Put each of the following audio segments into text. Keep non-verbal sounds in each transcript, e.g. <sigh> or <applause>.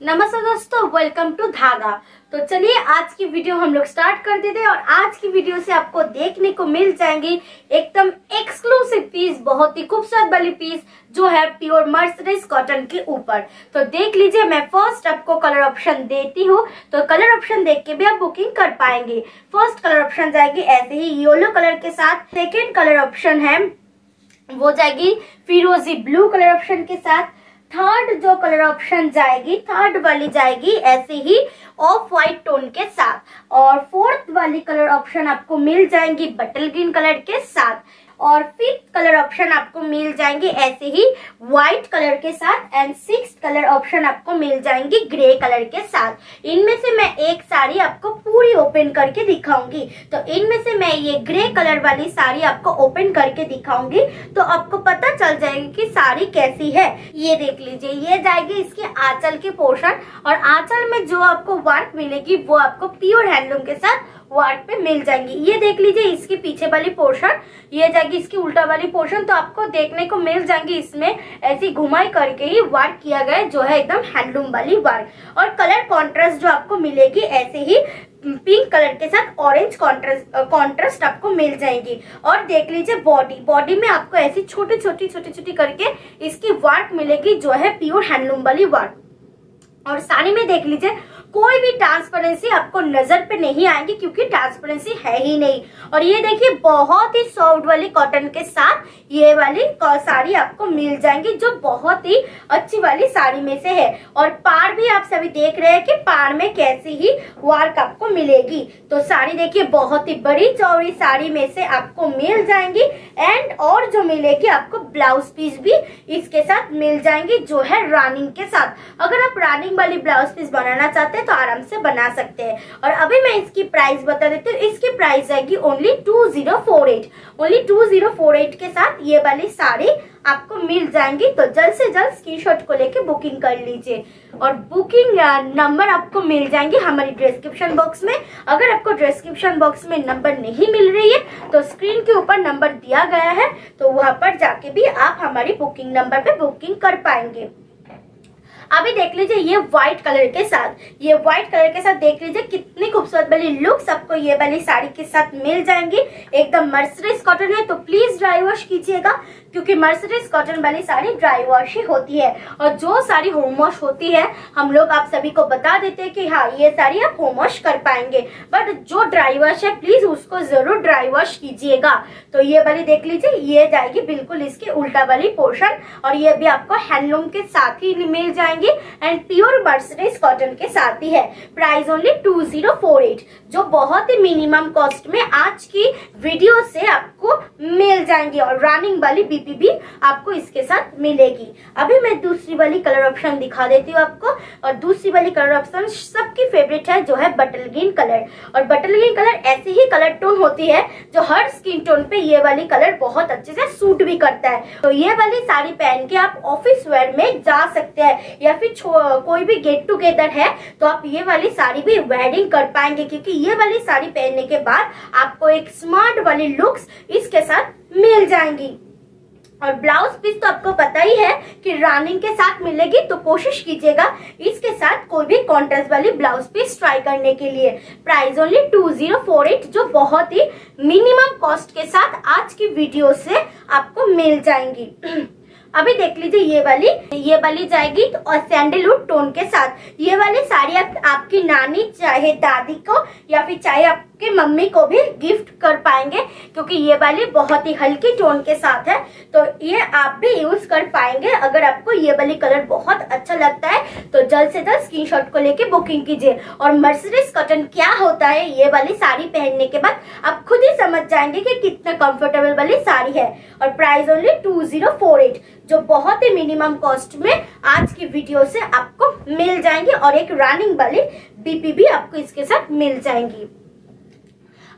नमस्ते दोस्तों welcome to धागा। तो चलिए, आज की वीडियो हम लोग स्टार्ट कर देते हैं और आज की वीडियो से आपको देखने को मिल जाएँगी एकदम एक्सक्लूसिव पीस बहुत ही खूबसूरत वाली पीस जो है प्योर मर्सराइज कॉटन के ऊपर। तो देख लीजिए, मैं फ़र्स्ट आपको कलर ऑप्शन देती हूँ। तो कलर ऑप्शन देख के भी आप बुकिंग कर पाएँगे। फ़र्स्ट कलर ऑप्शन जाएगी ऐसे ही येलो कलर के साथ। सेकेंड कलर ऑप्शन है, वो जाएगी फिरोजी ब्लू कलर ऑप्शन के साथ। थर्ड जो कलर ऑप्शन जाएगी थर्ड वाली जाएगी ऐसे ही ऑफ़ व्हाइट टोन के साथ। और फोर्थ वाली कलर ऑप्शन आपको मिल जाएँगी बटल ग्रीन कलर के साथ। और फिफ्थ कलर ऑप्शन आपको मिल जाएँगे ऐसे ही व्हाइट कलर के साथ एंड सिक्स कलर ऑप्शन आपको मिल जाएँगे ग्रे कलर के साथ। इनमें से मैं एक साड़ी आपको पूरी ओपन करके दिखाऊँगी। तो इनमें से मैं ये ग्रे कलर वाली साड़ी आपको ओपन करके दिखाऊँगी। तो आपको पता चल जाएगी कि साड़ी कैसी है। ये देख लीजिए, ये जाएगी इसके आंचल के पोर्शन और आंचल में जो आपको वर्क मिलेगी, वो आपको प्योर हैंडलूम के साथ वर्क पे मिल जाएँगी। ये देख लीजिए, इसकी पीछे वाली पोर्शन ये जाएगी इसकी उल्टा वाली पोर्शन तो आपको देखने को मिल जाएँगी। इसमें ऐसी घुमाई करके ही वर्क किया गया जो है एकदम हैंडलूम वाली वर्क और कलर कॉन्ट्रास्ट जो आपको मिलेगी, ऐसे ही पिंक कलर के साथ ऑरेंज कॉन्ट्रास्ट कॉन्ट्रास्ट आपको मिल जाएगी। और देख लीजिए बॉडी बॉडी में आपको ऐसी छोटी छोटी छोटी छोटी करके इसकी वर्क मिलेगी, जो है प्योर हैंडलूम वाली वर्क और साड़ी में देख लीजिए कोई भी ट्रांसपेरेंसी आपको नज़र पे नहीं आएँगी क्योंकि ट्रांसपेरेंसी है ही नहीं। और ये देखिए, बहुत ही सॉफ्ट वाली कॉटन के साथ ये वाली साड़ी आपको मिल जाएँगी, जो बहुत ही अच्छी वाली साड़ी में से है। और पार भी आप सभी देख रहे हैं कि पार में कैसी ही वर्क आपको मिलेगी। तो साड़ी देखिए, बहुत ही बड़ी चौड़ी साड़ी में से आपको मिल जाएँगी। एंड और जो मिलेगी, आपको ब्लाउज पीस भी इसके साथ मिल जाएँगी, जो है रनिंग के साथ। अगर आप रनिंग वाली ब्लाउज पीस बनाना चाहते तो आराम से बना सकते हैं। और अभी मैं इसकी प्राइस बता देती हूँ। इसकी प्राइस आएगी only two zero four eight only two zero four eight के साथ ये वाली साड़ी आपको मिल जाएँगी। तो जल्द से जल्द स्क्रीनशॉट को लेके बुकिंग कर लीजिए। और बुकिंग नंबर आपको मिल जाएँगे हमारी डिस्क्रिप्शन बॉक्स में। अगर आपको डिस्क्रिप्शन बॉक्स में नंबर नहीं मिल रही है तो स्क्रीन के ऊपर नंबर दिया गया है तो वहाँ पर जाके भी आप हमारी बुकिंग नंबर पे बुकिंग कर पाएँगे। अभी देख लीजिए ये व्हाइट कलर के साथ। ये व्हाइट कलर के साथ देख लीजिए कितनी खूबसूरत वाली लुक्स आपको ये वाली साड़ी के साथ मिल जाएँगी। एकदम मर्सरीज कॉटन है तो प्लीज़ ड्राई वॉश कीजिएगा, क्योंकि मर्सरीज कॉटन वाली साड़ी ड्राई वॉश ही होती है। और जो साड़ी होम वॉश होती है, हम लोग आप सभी को बता देते हैं कि हाँ ये साड़ी आप होम वॉश कर पाएँगे। बट जो ड्राई वॉश है प्लीज़ उसको ज़रूर ड्राई वॉश कीजिएगा। तो ये वाली देख लीजिए, ये जाएगी बिल्कुल इसकी उल्टा वाली पोर्शन और ये भी आपको हैंडलूम के साथ ही मिल जाएँगे। एंड प्योर मर्सराइज कॉटन के साथ ही है। Price only two zero four eight जो बहुत ही मिनिमम कॉस्ट में आज की वीडियो से आपको मिल जाएँगी और रनिंग वाली बीपी भी आपको इसके साथ मिलेगी। अभी मैं दूसरी वाली कलर ऑप्शन दिखा देती हूँ आपको। और दूसरी वाली कलर ऑप्शन सबकी फेवरेट है, जो है बटल ग्रीन कलर और बटल ग्रीन कलर ऐसी ही कलर टोन होती है, जो हर स्किन टोन पे ये वाली कलर बहुत अच्छे से सूट भी करता है। तो ये वाली साड़ी पहन के आप ऑफ़िस वेयर में जा सकते हैं। फिर कोई भी गेट टुगेदर है तो आप ये वाली साड़ी भी वेडिंग कर पाएँगे, क्योंकि ये वाली साड़ी पहनने के बाद आपको एक स्मार्ट वाली लुक्स इसके साथ मिल जाएँगी। और ब्लाउज पीस तो आपको पता ही है कि रनिंग के साथ मिलेगी तो कोशिश कीजिएगा इसके साथ कोई भी कॉन्ट्रास्ट वाली ब्लाउज पीस ट्राई करने के लिए। Price only two zero four eight जो बहुत ही मिनिमम कॉस्ट के साथ आज की वीडियो से आपको मिल जाएँगी। <clears throat> अभी देख लीजिए ये वाली ये वाली जाएगी तो और सैंडलवुड टोन के साथ। ये वाली साड़ी आप, आपकी नानी चाहे दादी को या फिर चाहे आपके मम्मी को भी गिफ्ट कर पाएँगे, क्योंकि ये वाली बहुत ही हल्की टोन के साथ है तो ये आप भी यूज़ कर पाएँगे। अगर आपको ये वाली कलर बहुत अच्छा लगता है तो जल्द से जल्द स्क्रीनशॉट को लेके बुकिंग कीजिए। और मर्सरीज कॉटन क्या होता है, ये वाली साड़ी पहनने के बाद आप खुद ही समझ जाएँगे कि कितना कंफर्टेबल वाली साड़ी है। और price only two zero four eight जो बहुत ही मिनिमम कॉस्ट में आज की वीडियो से आपको मिल जाएँगे, और एक रनिंग वाली बीपी भी आपको इसके साथ मिल जाएँगी।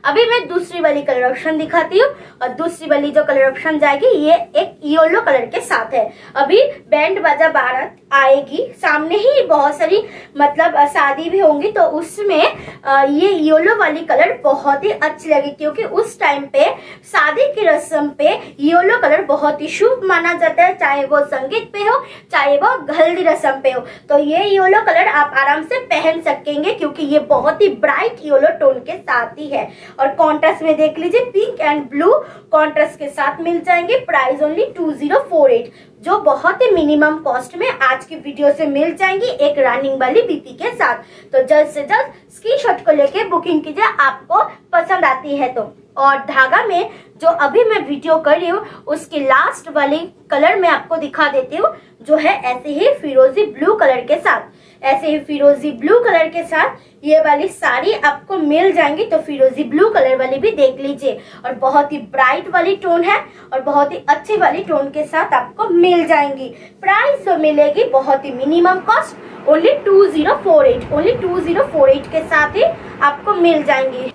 अभी मैं दूसरी वाली कलर ऑप्शन दिखाती हूँ और दूसरी वाली जो कलर ऑप्शन जाएगी, ये एक येलो कलर के साथ है। अभी बैंड बाजा बारात आएगी। सामने ही बहुत सारी मतलब शादी भी होंगी तो उसमें ये येलो वाली कलर बहुत ही अच्छी लगी, क्योंकि उस टाइम पे, शादी की रस्म पे येलो कलर बहुत ही शुभ माना जाता है, चाहे वो संगीत पे हो, चाहे वो हल्दी रस्म पे हो। तो ये येलो कलर आप आराम से पहन सकेंगे, क्योंकि ये बहुत ही ब्राइट येलो टोन के साथ ही है। और कॉन्ट्रास्ट में देख लीजिए पिंक एंड ब्लू कॉन्ट्रास्ट के साथ मिल जाएँगे। Price only two zero four eight जो बहुत ही मिनिमम कॉस्ट में आज की वीडियो से मिल जाएँगी एक रनिंग वाली बीपी के साथ। तो जल्द से जल्द स्क्रीनशॉट को लेके बुकिंग कीजिए, आपको आती है तो और धागा में जो अभी मैं वीडियो कर रही हूँ, उसकी लास्ट वाली कलर में आपको दिखा देती हूँ, जो है ऐसे ही फिरोजी ब्लू कलर के साथ। ऐसे ही फिरोजी ब्लू कलर के साथ ये वाली साड़ी आपको मिल जाएँगी तो फिरोजी ब्लू कलर वाली भी देख लीजिए। और बहुत ही ब्राइट वाली टोन है, और बहुत ही अच्छी वाली टोन के साथ आपको मिल जाएँगी। प्राइस तो मिलेगी बहुत ही minimum cost only two zero four eight only two zero four eight के साथ ही आपको मिल जाएँगी।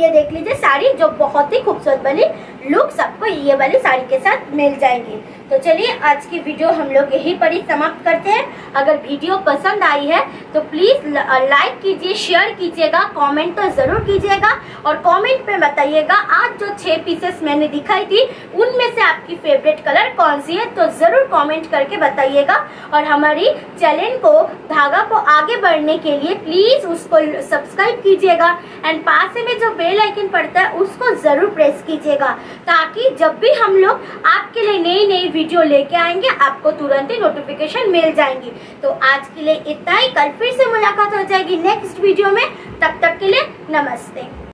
ये देख लीजिए साड़ी जो बहुत ही खूबसूरत वाली लुक्स आपको ये वाली साड़ी के साथ मिल जाएँगी। तो चलिए, आज की वीडियो हम लोग यही पर ही समाप्त करते हैं। अगर वीडियो पसंद आई है तो प्लीज़ लाइक कीजिए शेयर कीजिएगा कमेंट तो ज़रूर कीजिएगा। और कमेंट में बताइएगा, आज जो छह पीसेस मैंने दिखाई थी, उनमें से आपकी फेवरेट कलर कौन सी है तो ज़रूर कमेंट करके बताइएगा। और हमारी चैनल को, धागा को आगे बढ़ने के लिए प्लीज़ उसको सब्सक्राइब कीजिएगा। एंड पास में जो बेल आइकन पड़ता है, उसको ज़रूर प्रेस कीजिएगा। ताकि जब भी हम लोग आपके लिए नई नई वीडियो लेके आएँगे, आपको तुरंत ही नोटिफिकेशन मिल जाएँगी। तो आज के लिए इतना ही। कल फिर से मुलाकात हो जाएगी नेक्स्ट वीडियो में। तब तक के लिए नमस्ते।